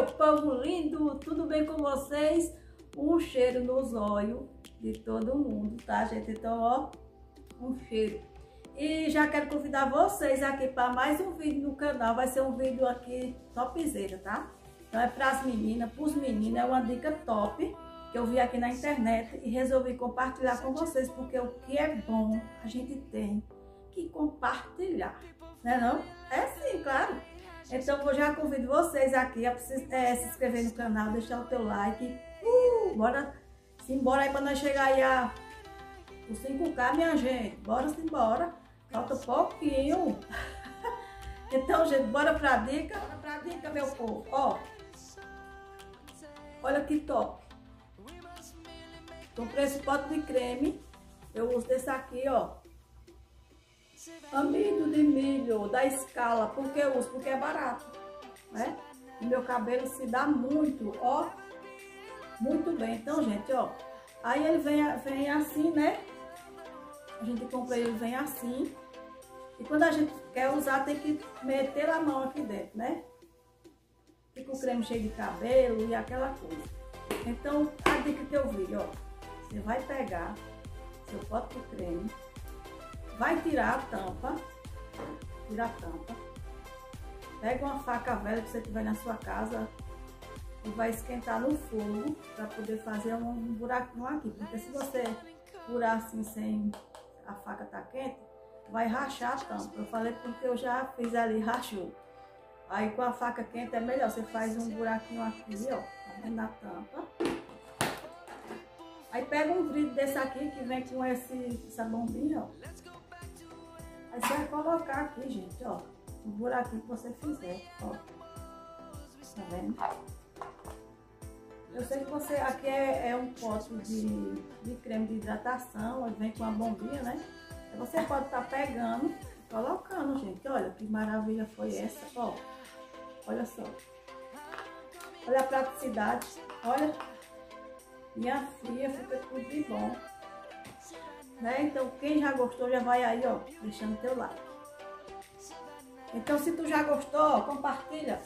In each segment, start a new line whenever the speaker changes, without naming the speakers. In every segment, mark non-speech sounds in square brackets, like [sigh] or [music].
meu povo lindo, tudo bem com vocês? Um cheiro nos olhos de todo mundo, tá, gente? Então, ó, um cheiro. E já quero convidar vocês aqui para mais um vídeo no canal. Vai ser um vídeo aqui topzera, tá? Então é para as meninas, para os meninos, é uma dica top que eu vi aqui na internet e resolvi compartilhar com vocês, porque o que é bom a gente tem que compartilhar, né não? É sim, claro. Então eu já convido vocês aqui a é, se inscrever no canal, deixar o teu like. Uh, bora simbora aí para nós chegar aí a os 5K, minha gente. Bora embora. Falta pouquinho. [laughs] então, gente, bora pra dica. Bora pra dica, meu povo. Ó. Olha que top. Comprei esse pote de creme. Eu uso desse aqui, ó. Amido de milho da escala. Por que eu uso? Porque é barato, né? E meu cabelo se dá muito, ó. Muito bem. Então, gente, ó. Aí ele vem, vem assim, né? A gente compra ele, vem assim. E quando a gente quer usar, tem que meter a mão aqui dentro, né? Fica o creme cheio de cabelo e aquela coisa. Então, a dica que eu vi, ó. Você vai pegar seu pote de creme, vai tirar a tampa, tirar a tampa, pega uma faca velha que você tiver na sua casa e vai esquentar no fogo para poder fazer um buraquinho aqui. Porque se você furar assim sem a faca tá quente, vai rachar a tampa. Eu falei porque eu já fiz ali, rachou. Aí com a faca quente é melhor, você faz um buraquinho aqui, ó, tá na tampa. Aí pega um vidro desse aqui que vem com esse, essa bombinha, ó. Aí você vai colocar aqui, gente, ó, o buraquinho que você fizer, ó. Tá vendo? Eu sei que você, aqui é, é um pote de, de creme de hidratação, ele vem com uma bombinha, né? Você pode estar tá pegando, colocando, gente. Olha que maravilha foi essa, ó. Olha só. Olha a praticidade, olha. Minha filha fica tudo de bom. Né? Então, quem já gostou, já vai aí, ó, deixando teu like. Então, se tu já gostou, compartilha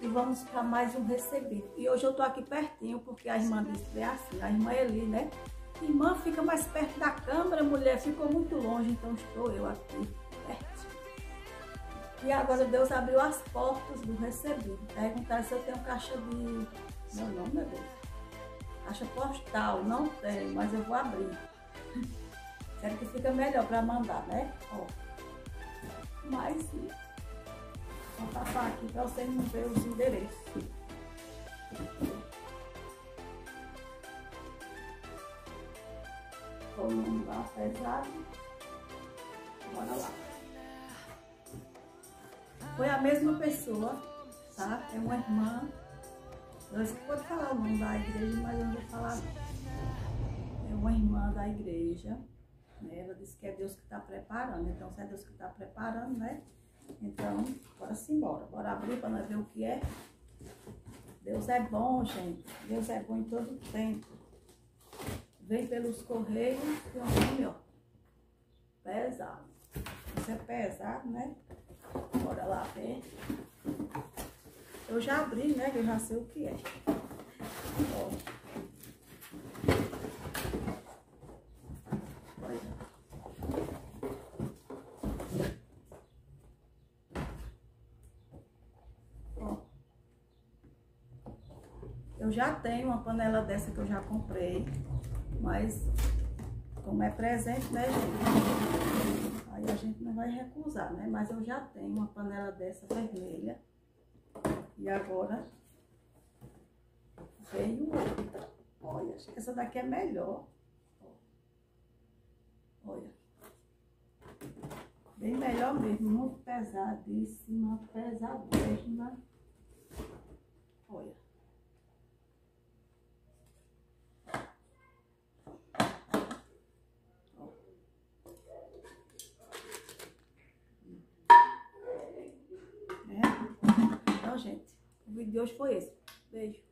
e vamos para mais um recebido. E hoje eu tô aqui pertinho, porque a irmã disse é assim, a irmã Eli, né? Irmã, fica mais perto da câmera, mulher, ficou muito longe, então estou eu aqui perto. E agora Deus abriu as portas do recebido. Perguntaram se eu tenho caixa de... Meu nome, meu Deus. Caixa postal, não tenho, mas eu vou abrir. [laughs] Quero que fica melhor para mandar, né? Ó. Mas Vou passar aqui para vocês não ver os endereços. Não dar pesado. Bora lá. Foi a mesma pessoa, tá? É uma irmã. Eu pode falar o nome da igreja, mas eu não vou falar. É uma irmã da igreja. Né? Ela disse que é Deus que está preparando. Então, se é Deus que está preparando, né? Então, bora embora. Bora abrir para nós ver o que é. Deus é bom, gente. Deus é bom em todo tempo. Vem pelos correios e o ó. Pesado. Isso é pesado, né? Bora lá ver. Eu já abri, né? Que eu já sei o que é. Ó. Eu já tenho uma panela dessa que eu já comprei, mas como é presente, né, gente? Aí a gente não vai recusar, né? Mas eu já tenho uma panela dessa vermelha. E agora veio outra. Olha, essa daqui é melhor. Olha. Bem melhor mesmo, muito pesadíssima, pesadíssima. Olha. Vídeo de hoje foi esse. Beijo.